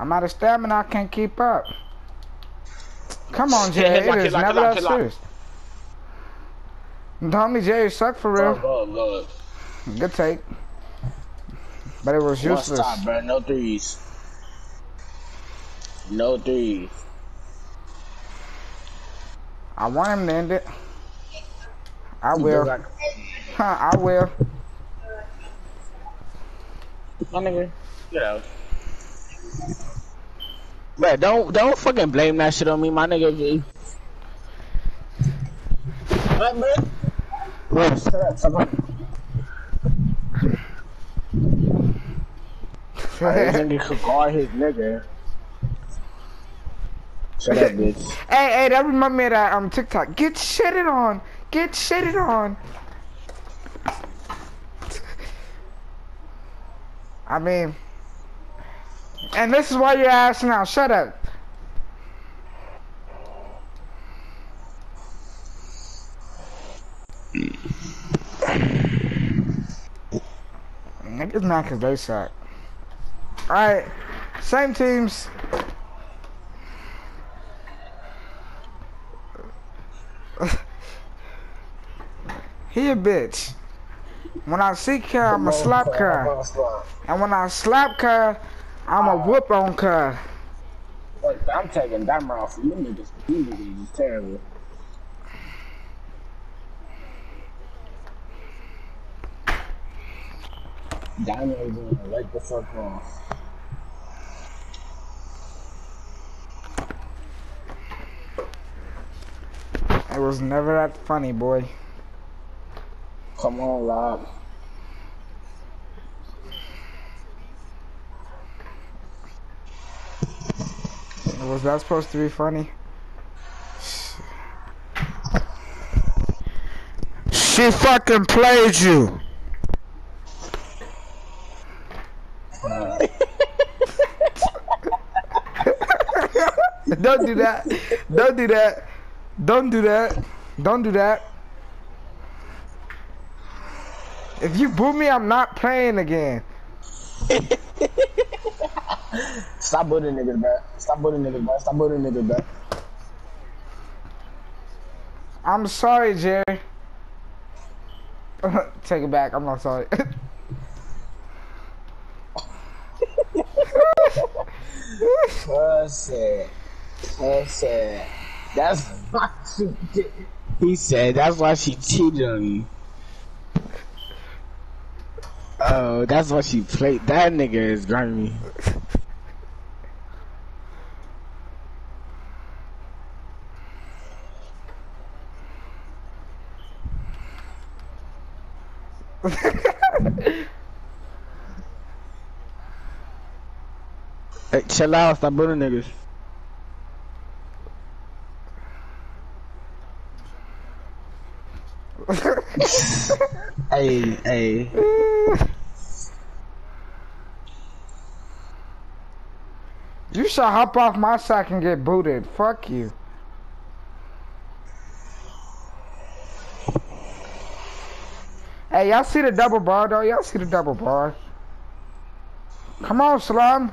I'm out of stamina. I can't keep up. Come on, Jay. It is never that serious. Tommy Jay suck for real. Go, go, go. Good take. But it was useless. One stop, bro. No threes. No threes. I want him to end it. I will. Huh, I will. My nigga, get out. Bro, don't don't fucking blame that shit on me, my nigga. What, man? Bro, shut up. This nigga could guard his nigga. Shut up, bitch. Hey, hey, that remind me of that um TikTok. Get shitted on. Get shitted on. I mean, and this is why you're asking now. Shut up. Niggas mad cause they suck. Alright, same teams. he a bitch. When I see her, I'ma slap her. And when I slap her, I'ma whoop on her. Look, I'm taking Diamond off you niggas. You niggas is terrible. Is gonna let the fuck off. It was never that funny, boy. Come on, Rob. Was that supposed to be funny? She fucking played you. Don't do that. Don't do that. Don't do that. Don't do that. If you boo me, I'm not playing again. Stop booting niggas, bro. Stop booting niggas, bro. Stop booting niggas, bro. I'm sorry, Jerry. Take it back. I'm not sorry. Pussy. Pussy. That's why she did. He said that's why she cheated on you. Oh, that's what she played. That nigga is grimy. hey, chill out, stop bullying niggas. hey, hey. You should hop off my sack and get booted. Fuck you. Hey, y'all see the double bar though? Y'all see the double bar? Come on, Slum.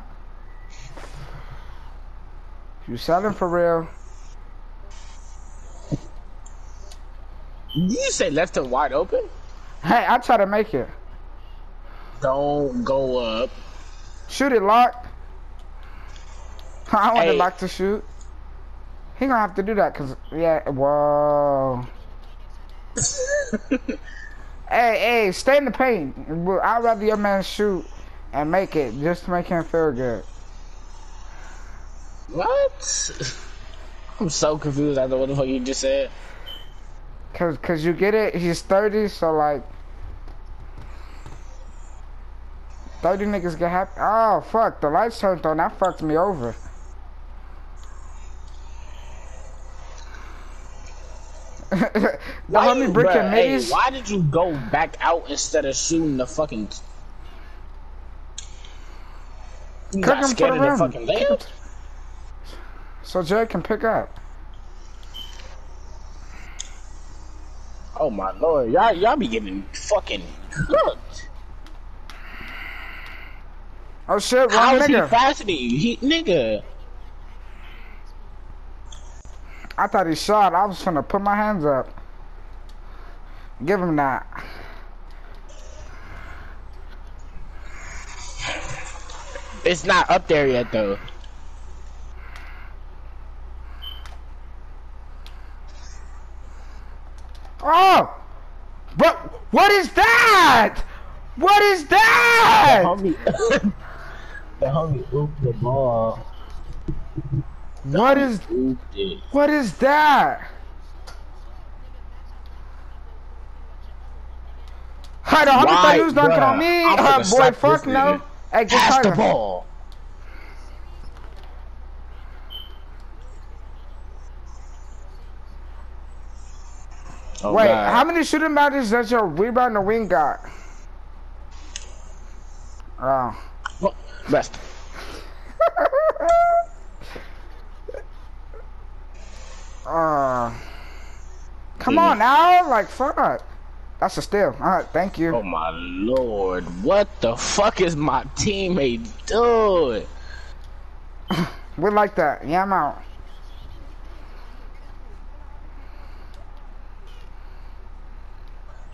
You selling for real? Did you say left and wide open? Hey, I try to make it. Don't go up. Shoot it locked. I want Hey. locked to shoot. He gonna have to do that cause yeah. Whoa. hey, hey, stay in the paint. I'd rather your man shoot and make it just to make him feel good. What? I'm so confused i after what the fuck you just said. Cause, cause you get it. He's thirty, so like. 30 niggas get happy. Oh, fuck. The lights turned on. That fucked me over. homie you- Brick bruh, hey, why did you go back out instead of shooting the fucking? You Cook got scared of the fucking layup? So Jay can pick up. Oh my lord, y'all y'all be getting fucking cooked. Oh shit, How wrong is he nigga. faster than you? He nigga. I thought he shot. I was finna put my hands up. Give him that. It's not up there yet though. Oh! But what is that? What is The that? homie, the homie ooped the ball. What is what is that? Hold on, how many Why, thought you was dunking on me? Uh, boy, fuck no. Hey, get Pass the ball. Oh, Wait, God. how many shooting matches does your rebound the wing got? Oh. Best. Uh, come on now, like fuck. That's a steal. All right, thank you. Oh my lord. What the fuck is my teammate doing? We like that. Yeah, I'm out.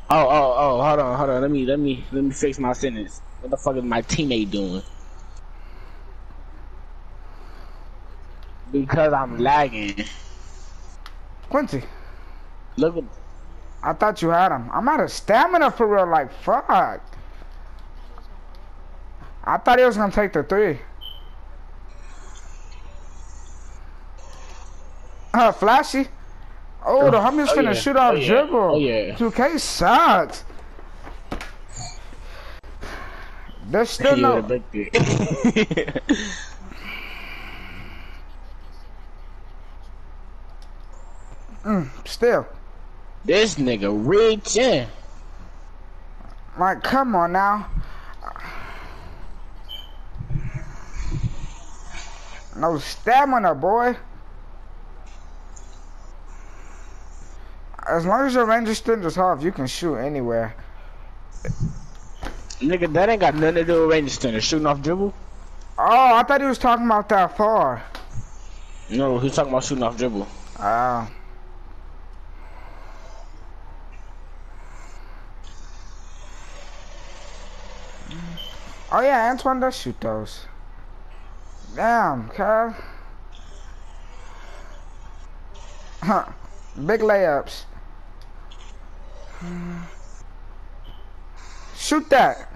Oh, oh, oh, hold on, hold on. Let me, let me, let me fix my sentence. What the fuck is my teammate doing? Because I'm lagging. Quincy, Look at, I thought you had him. I'm out of stamina for real. Like fuck. I thought he was gonna take the three. Uh, flashy. Oh, the homie's Oh, finna yeah. shoot off Oh, yeah. dribble. Oh, yeah. 2K sucks. There's still no. it. Still. this nigga reaching. Like, come on now. No stamina, boy. As long as your range extenders off, you can shoot anywhere. Nigga, that ain't got nothing to do with range extender. Shooting off dribble? Oh, I thought he was talking about that far. No, he's talking about shooting off dribble. Oh. Oh yeah, Antoine does shoot those. Damn, cuz. Huh. Big layups. Shoot that.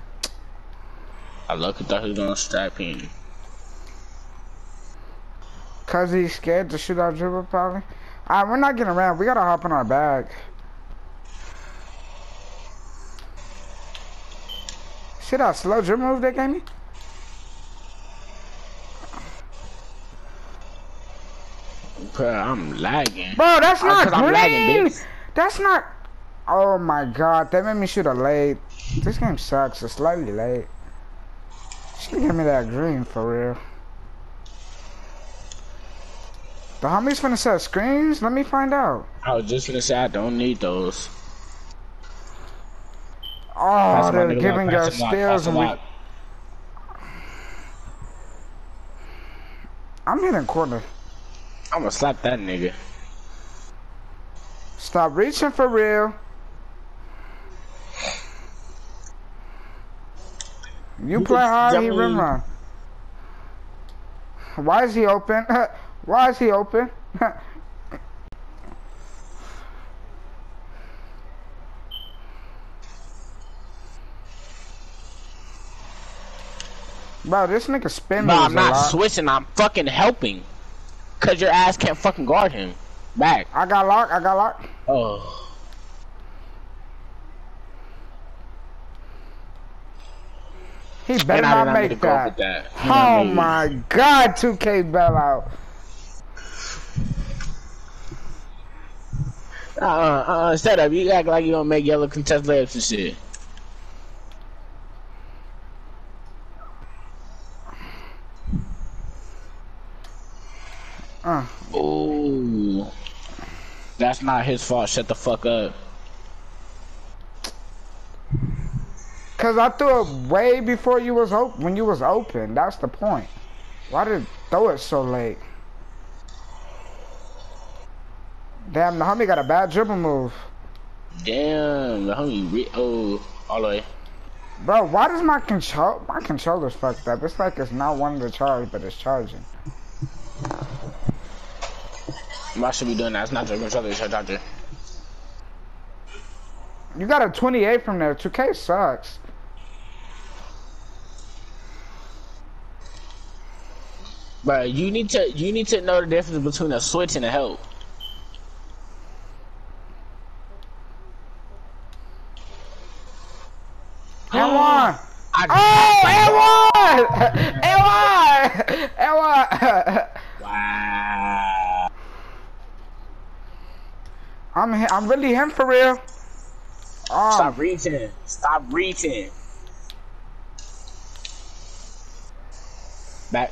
I lucky thought he was gonna strap in. Cause he's scared to shoot our dribble probably. Alright, we're not getting around. We gotta hop in our bag. See that slow dribble move they gave me? Bruh, I'm lagging. Bro, that's Uh, not lagging, green. bitch. That's not. Oh my god, they made me shoot a late. This game sucks. It's slightly late. Should give me that green for real. The homies finna set screens? Let me find out. I was just gonna say I don't need those. Oh, they're giving us him lock, steals pass and we. I'm hitting corner. I'm gonna slap that nigga. Stop reaching for real. You play hard, he rim run. Why is he open? Why is he open? Bro, this nigga spin moves I'm not switching. I'm fucking helping. Cause your ass can't fucking guard him. Back. I got locked. I got locked. Oh. He better not make that. that. Oh Mm. my god, 2K bailout. Uh, uh, uh, shut up. You act like you don't make yellow contest layups and shit. Uh, Ooh. That's not his fault. Shut the fuck up. Cause I threw it way before you was open. When you was open, that's the point. Why did it throw it so late? Damn, the homie got a bad dribble move. Damn, the homie. Re oh, all the way. Bro, why does my control my controller's fucked up? It's like it's not wanting to charge, but it's charging. I should be doing that? It's not your controller, it's. You got a 28 from there. 2K sucks. But you need to you need to know the difference between a switch and a help. L1! Oh, L1! L1! L1! I'm I'm really him for real. Um, Stop reaching. Stop reaching. Back.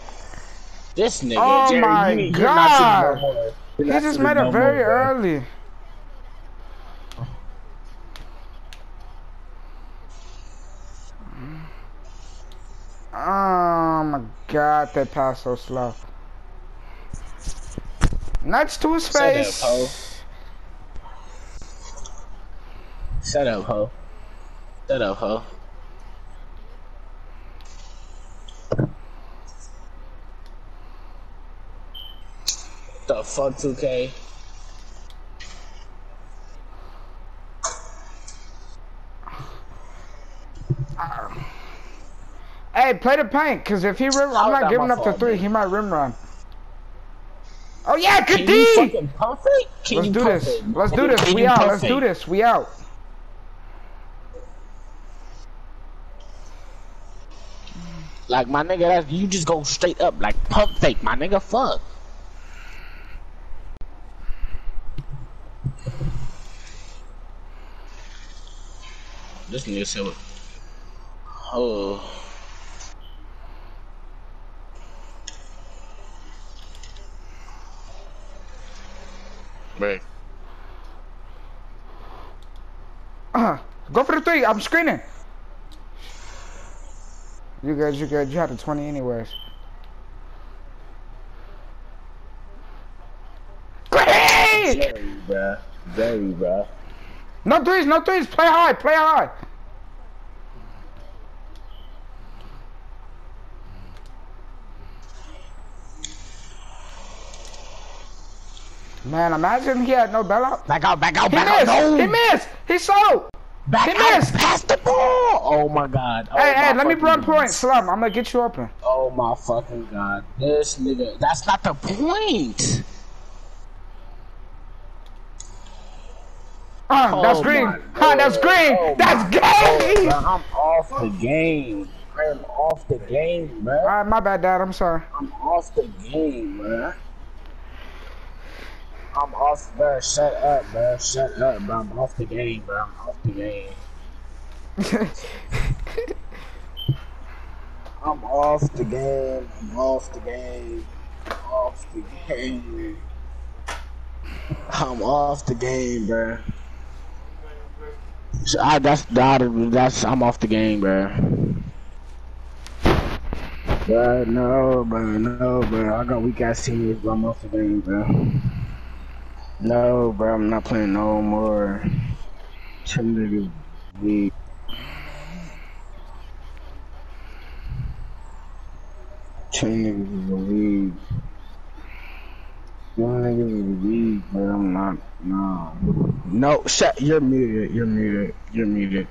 This nigga, Oh Jerry, my you need, you're not shooting God. no he just made no it very more, early. Oh my god, they pass so slow. Nuts to his face. ho. Shut up, ho. Shut up, ho. The fuck, 2K? Hey, play the paint, cause if he rim, I'm not giving up the three. man. He might rim run. Oh yeah, good Can you D. fucking pump it? Can Let's you do this. it? Let's do this. Can We out. Let's do this. We out. Like my nigga, that's you just go straight up like pump fake, my nigga. Fuck. This nigga said, what? "Oh, Right. Uh, go for the three. I'm screening. You good? You good? You had the 20 anyways. Great! Very, bruh. Very, bruh. No threes. No threes. Play high. Play high. Man, imagine he had no bailout. Back out, back out, He back out. missed. No. He missed. He sold. Back missed. Pass the ball. Oh my god. Oh hey, my hey, let me run goodness. point. Slum. I'm gonna get you open. Oh my fucking god. This nigga. That's not the point. Uh, that's Oh green. my Huh, that's green. Oh that's. Bro, I'm off the game. I'm off the game, bro. Alright, my bad, Dad. I'm sorry. I'm off the game, bro. I'm off, bro. Shut up, bro. Shut up, bro. I'm off the game, bro. I'm off the game. I'm off the game. I'm off the game. I'm off the game. I'm off the game, bro. So I, that's that, that's I'm off the game, bro. Bro, no, bro, no, bro. I got weak ass teammates, but I'm off the game, bro. No, bro, I'm not playing no more. Tim niggas weak. Tim niggas is a weak. Young niggas is weak, but I'm not. No. No, shut. You're muted. You're muted. You're muted.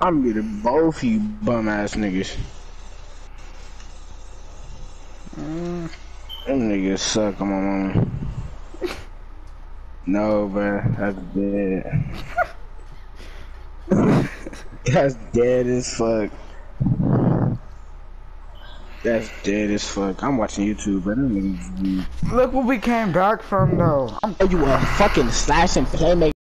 I'm getting both you bum ass niggas. Mm, Them niggas suck on my mama. No, bro, that's dead. that's dead as fuck. That's dead as fuck. I'm watching YouTube, but. Look what we came back from, though. I'm you a fucking slash and playmaker?